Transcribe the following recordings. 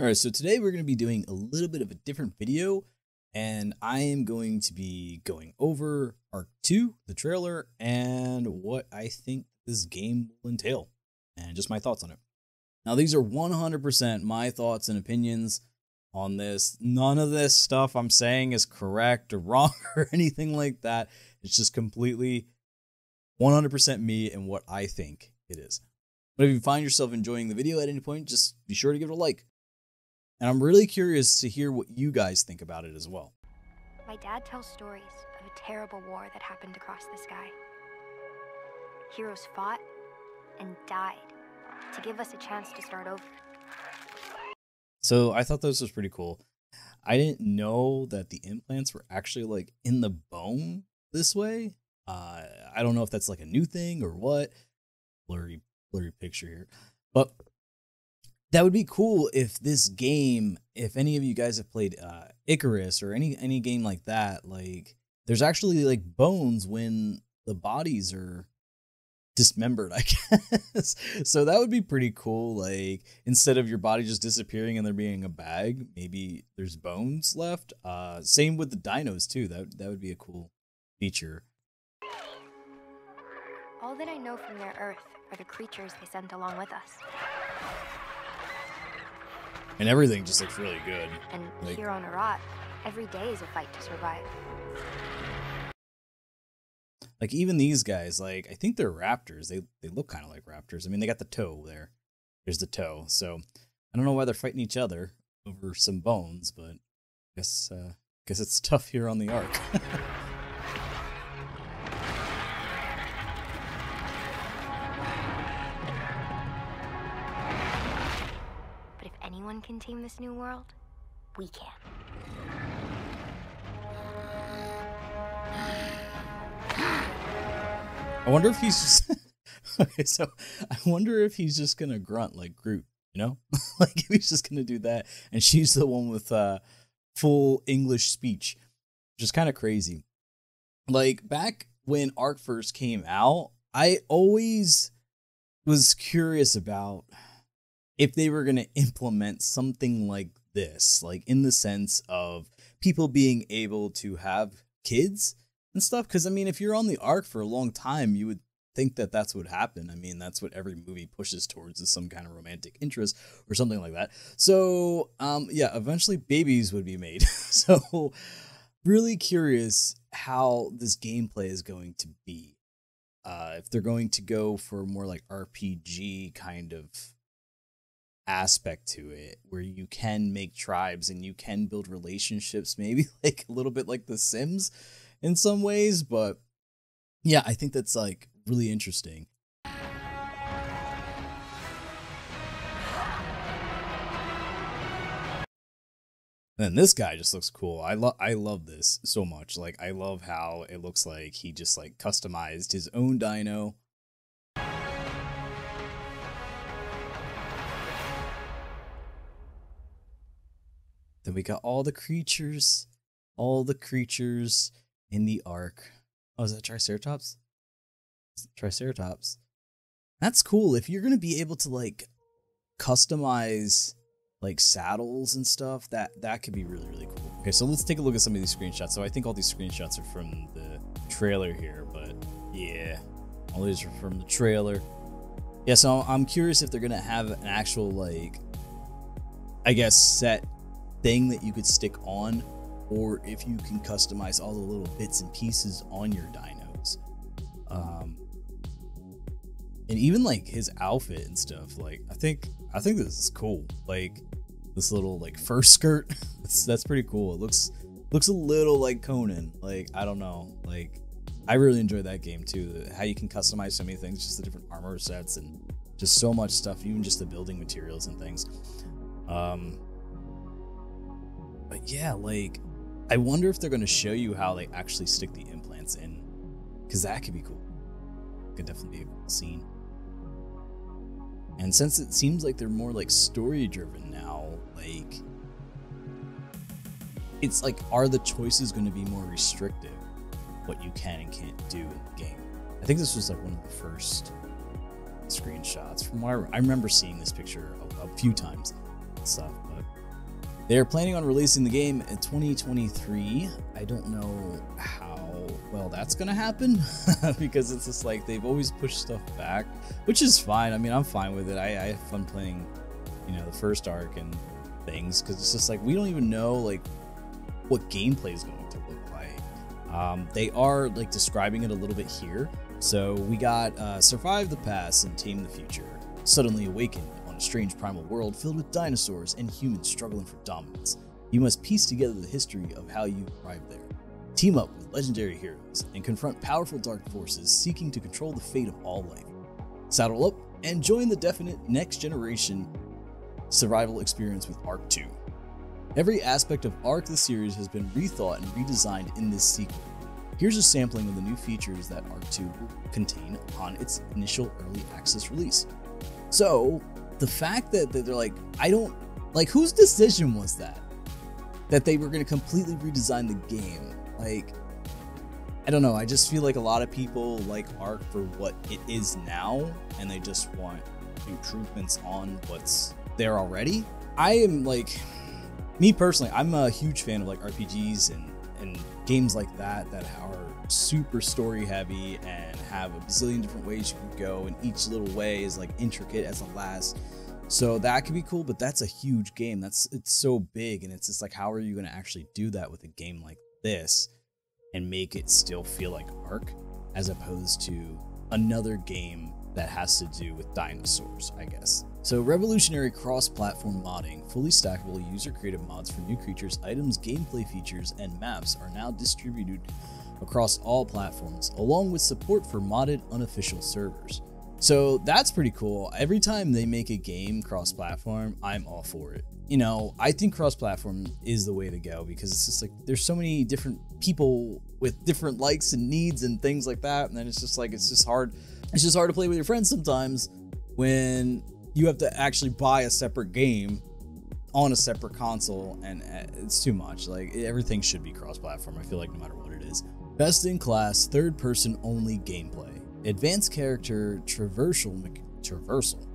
All right, so today we're going to be doing a little bit of a different video, and I am going to be going over Ark 2, the trailer, and what I think this game will entail, and just my thoughts on it. Now, these are 100% my thoughts and opinions on this. None of this stuff I'm saying is correct or wrong or anything like that. It's just completely 100% me and what I think it is. But if you find yourself enjoying the video at any point, just be sure to give it a like. And I'm really curious to hear what you guys think about it as well. My dad tells stories of a terrible war that happened across the sky. Heroes fought and died to give us a chance to start over. So I thought this was pretty cool. I didn't know that the implants were actually like in the bone this way. Uh, I don't know if that's like a new thing or what. Blurry, blurry picture here. But that would be cool if this game, if any of you guys have played uh, Icarus or any any game like that, like there's actually like bones when the bodies are dismembered, I guess. so that would be pretty cool. Like instead of your body just disappearing and there being a bag, maybe there's bones left. Uh, same with the dinos too. That that would be a cool feature. All that I know from their Earth are the creatures they sent along with us. And everything just looks really good. And Like- here on Arat, every day is a fight to survive. Like even these guys, like I think they're raptors. They they look kind of like raptors. I mean, they got the toe there. There's the toe. So I don't know why they're fighting each other over some bones, but I guess uh, guess it's tough here on the ark. can tame this new world, we can. I wonder if he's just okay. So I wonder if he's just gonna grunt like Groot. You know, like he's just gonna do that, and she's the one with uh, full English speech, which is kind of crazy. Like back when Ark first came out, I always was curious about if they were gonna implement something like this, like in the sense of people being able to have kids and stuff. Because I mean, if you're on the ark for a long time, you would think that that's what happened. I mean, that's what every movie pushes towards is some kind of romantic interest or something like that. So, um, yeah, eventually babies would be made. so, really curious how this gameplay is going to be. Uh, if they're going to go for more like RPG kind of aspect to it where you can make tribes and you can build relationships maybe like a little bit like the sims in some ways, but yeah, I think that's like really interesting. And this guy just looks cool. I love I love this so much. Like I love how it looks like he just like customized his own dino. Then we got all the creatures, all the creatures in the ark. Oh, is that Triceratops? Triceratops. That's cool. If you're gonna be able to like customize like saddles and stuff, that that could be really really cool. Okay, so let's take a look at some of these screenshots. So I think all these screenshots are from the trailer here, but yeah, all these are from the trailer. Yeah, so I'm curious if they're gonna have an actual like, I guess set thing that you could stick on or if you can customize all the little bits and pieces on your dinos. Um, and even like his outfit and stuff. Like I think I think this is cool. Like this little like fur skirt. that's pretty cool. It looks looks a little like Conan. Like I don't know. Like I really enjoy that game too. How you can customize so many things, just the different armor sets and just so much stuff. Even just the building materials and things. Um, but yeah, like I wonder if they're going to show you how they actually stick the implants in, because that could be cool. Could definitely be a cool scene. And since it seems like they're more like story driven now, like it's like, are the choices going to be more restrictive? What you can and can't do in the game. I think this was like one of the first screenshots from I, I remember seeing this picture a, a few times. and stuff. But they're planning on releasing the game in 2023. I don't know how well that's gonna happen because it's just like they've always pushed stuff back, which is fine. I mean, I'm fine with it. I, I have fun playing, you know, the first Ark and things because it's just like we don't even know like what gameplay is going to look like. Um, they are like describing it a little bit here. So we got uh, survive the past and tame the future. Suddenly awakened a strange primal world filled with dinosaurs and humans struggling for dominance. You must piece together the history of how you arrived there. Team up with legendary heroes and confront powerful dark forces seeking to control the fate of all life. Saddle up and join the definite next generation survival experience with Ark 2. Every aspect of Ark the series has been rethought and redesigned in this sequel. Here's a sampling of the new features that Ark 2 will contain upon its initial early access release. So, the fact that, that they're like, I don't like whose decision was that? That they were going to completely redesign the game. Like, I don't know. I just feel like a lot of people like Ark for what it is now, and they just want improvements on what's there already. I am like, me personally, I'm a huge fan of like RPGs and and games like that that are super story heavy and have a bazillion different ways you can go, and each little way is like intricate as the last. So that could be cool, but that's a huge game. That's it's so big, and it's just like, how are you going to actually do that with a game like this and make it still feel like Ark, as opposed to another game that has to do with dinosaurs, I guess. So, revolutionary cross platform modding, fully stackable user created mods for new creatures, items, gameplay features, and maps are now distributed across all platforms, along with support for modded unofficial servers. So that's pretty cool. Every time they make a game cross platform, I'm all for it. You know, I think cross platform is the way to go because it's just like there's so many different people with different likes and needs and things like that. And then it's just like, it's just hard. It's just hard to play with your friends sometimes when you have to actually buy a separate game on a separate console and uh, it's too much. Like everything should be cross platform. I feel like no matter what it is. Best in class, third person only gameplay. Advanced character traversal me- traversal.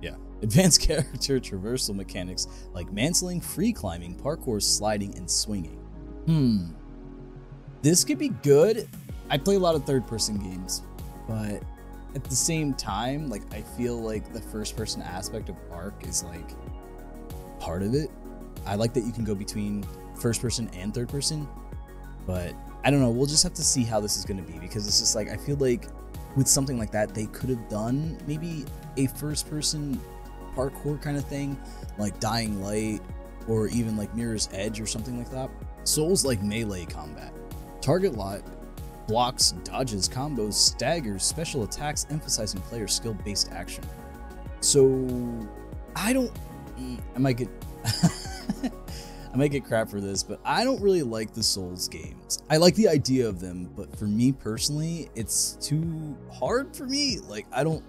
Yeah. Advanced character traversal mechanics like mantling, free climbing, parkour, sliding, and swinging. Hmm. This could be good. I play a lot of third person games, but at the same time, like I feel like the first person aspect of Ark is like part of it. I like that you can go between first person and third person, but I don't know. We'll just have to see how this is going to be because it's just like I feel like with something like that, they could have done maybe a first person parkour kind of thing, like Dying Light or even like Mirror's Edge or something like that. Souls like melee combat, target lot blocks, dodges, combos, staggers, special attacks, emphasizing player skill based action. So, I don't. I might get. I might get crap for this, but I don't really like the Souls games. I like the idea of them, but for me personally, it's too hard for me. Like, I don't.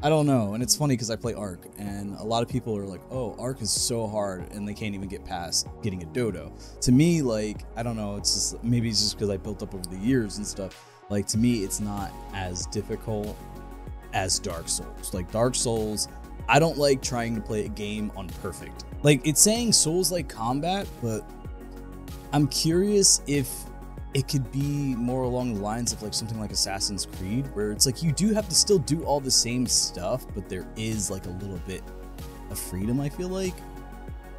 I don't know. And it's funny because I play Ark, and a lot of people are like, oh, Ark is so hard, and they can't even get past getting a dodo. To me, like, I don't know. It's just maybe it's just because I built up over the years and stuff. Like, to me, it's not as difficult as Dark Souls. Like, Dark Souls, I don't like trying to play a game on perfect. Like, it's saying Souls like combat, but I'm curious if it could be more along the lines of like something like Assassin's Creed, where it's like you do have to still do all the same stuff, but there is like a little bit of freedom, I feel like,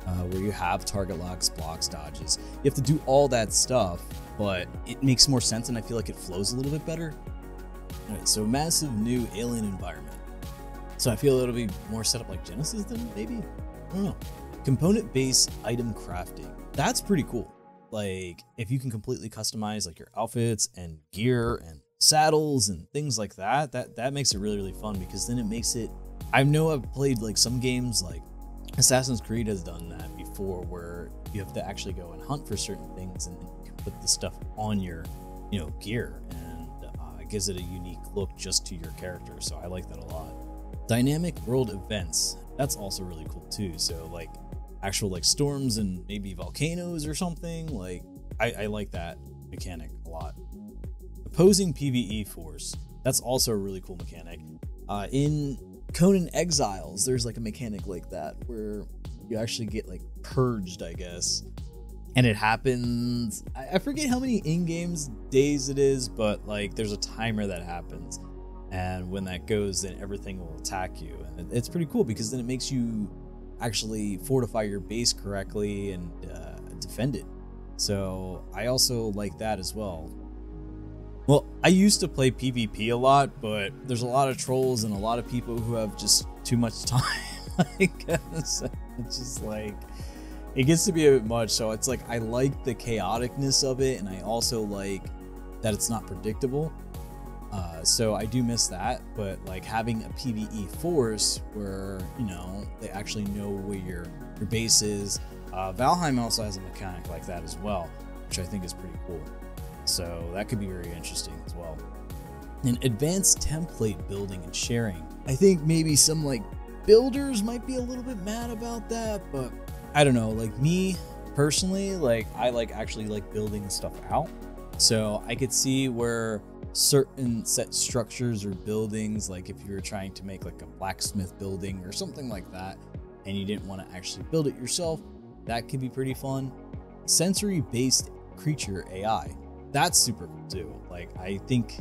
uh, where you have target locks, blocks, dodges. You have to do all that stuff, but it makes more sense and I feel like it flows a little bit better. Alright, so massive new alien environment. So I feel it'll be more set up like Genesis than maybe? I don't know. Component based item crafting. That's pretty cool like if you can completely customize like your outfits and gear and saddles and things like that that that makes it really really fun because then it makes it i know i've played like some games like assassin's creed has done that before where you have to actually go and hunt for certain things and put the stuff on your you know gear. And uh, gives it a unique look just to your character so i like that a lot. Dynamic world events that's also really cool too. So like actual like storms and maybe volcanoes or something. Like I, I like that mechanic a lot. Opposing PVE force. That's also a really cool mechanic. Uh, in Conan Exiles, there's like a mechanic like that where you actually get like purged, I guess. And it happens. I forget how many in games days it is, but like there's a timer that happens. And when that goes, then everything will attack you. And it's pretty cool because then it makes you actually fortify your base correctly and uh, defend it. So I also like that as well. Well, I used to play PvP a lot, but there's a lot of trolls and a lot of people who have just too much time. Guess it's just like it gets to be a bit much. So it's like I like the chaoticness of it, and I also like that it's not predictable. Uh, so I do miss that, but like having a PVE force where you know they actually know where your your base is. Uh, Valheim also has a mechanic like that as well, which I think is pretty cool. So that could be very interesting as well. And advanced template building and sharing. I think maybe some like builders might be a little bit mad about that, but I don't know. Like me personally, like I like actually like building stuff out. So I could see where certain set structures or buildings, like if you were trying to make like a blacksmith building or something like that, and you didn't want to actually build it yourself, that could be pretty fun. Sensory based creature AI. That's super cool too. Like, I think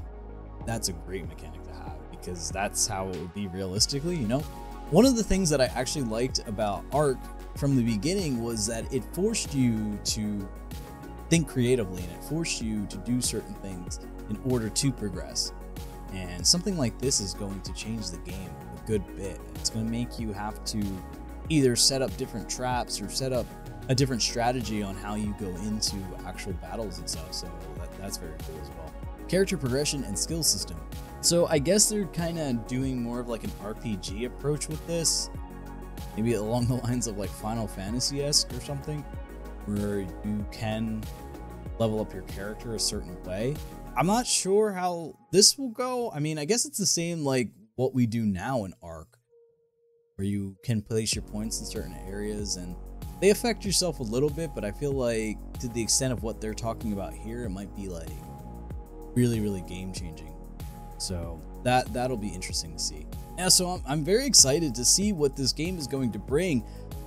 that's a great mechanic to have because that's how it would be realistically, you know? One of the things that I actually liked about Ark from the beginning was that it forced you to think creatively and it forced you to do certain things in order to progress. And something like this is going to change the game a good bit. It's going to make you have to either set up different traps or set up a different strategy on how you go into actual battles and stuff. So that, that's very cool as well. Character progression and skill system. So I guess they're kind of doing more of like an RPG approach with this. Maybe along the lines of like Final Fantasy esque or something, where you can level up your character a certain way. I'm not sure how this will go. I mean, I guess it's the same like what we do now in Ark, where you can place your points in certain areas and they affect yourself a little bit, but I feel like to the extent of what they're talking about here, it might be like really, really game changing. So that that'll be interesting to see. Yeah, so I'm, I'm very excited to see what this game is going to bring.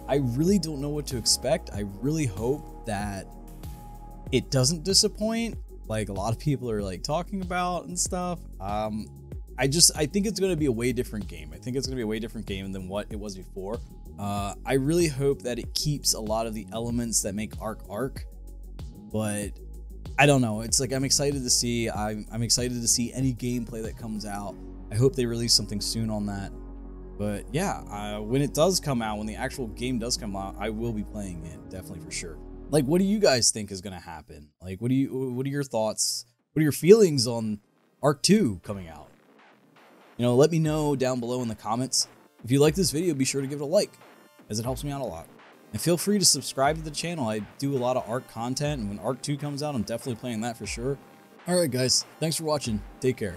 I really don't know what to expect. I really hope that it doesn't disappoint like a lot of people are like talking about and stuff. Um, I just I think it's going to be a way different game. I think it's going to be a way different game than what it was before. Uh, I really hope that it keeps a lot of the elements that make Ark Ark, but I don't know. It's like I'm excited to see. I'm, I'm excited to see any gameplay that comes out. I hope they release something soon on that. But yeah, uh, when it does come out, when the actual game does come out, I will be playing it definitely for sure. Like, what do you guys think is to happen? Like, what do you? What are your thoughts? What are your feelings on Ark Two coming out? You know, let me know down below in the comments. If you like this video, be sure to give it a like, as it helps me out a lot. And feel free to subscribe to the channel. I do a lot of ARK content, and when ARK 2 comes out, I'm definitely playing that for sure. Alright guys, thanks for watching. Take care.